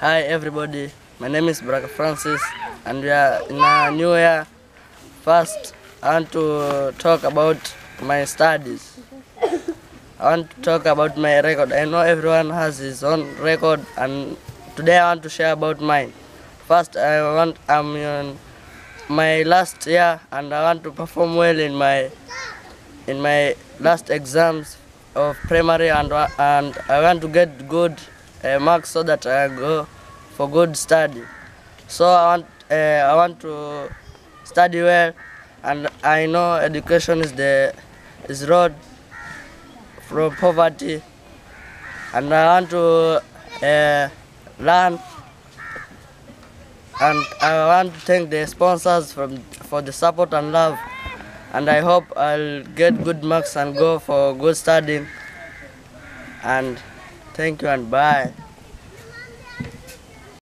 Hi everybody, my name is Baraka Francis and we are in a new year. First, I want to talk about my studies. I want to talk about my record. I know everyone has his own record and today I want to share about mine. First, I want I'm in my last year and I want to perform well in my in my last exams of primary and and I want to get good uh, marks so that I go for good study. So I want uh, I want to study well and I know education is the is road from poverty. And I want to uh, learn and I want to thank the sponsors from for the support and love. And I hope I'll get good marks and go for good studying. And thank you and bye